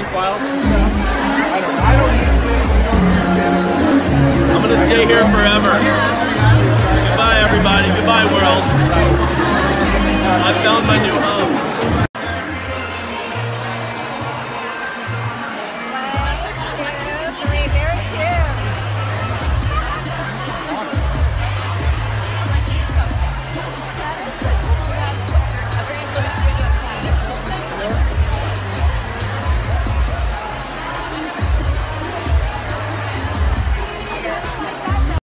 free file? I don't. I don't. I'm gonna stay here forever. Goodbye, everybody. Goodbye, world. I found my new home.